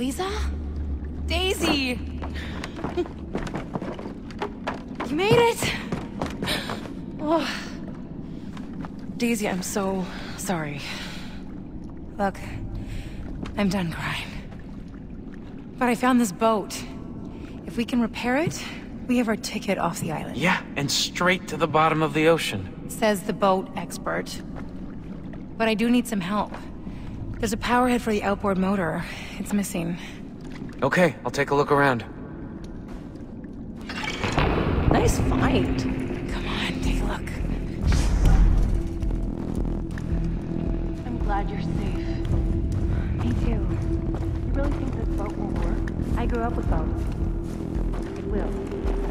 Liza? Daisy! you made it! Oh. Daisy, I'm so sorry. Look, I'm done crying. But I found this boat. If we can repair it, we have our ticket off the island. Yeah, and straight to the bottom of the ocean. Says the boat expert. But I do need some help. There's a power head for the outboard motor. It's missing. Okay, I'll take a look around. Nice find. Come on, take a look. I'm glad you're safe. Me too. You really think this boat will work? I grew up with boats. It will.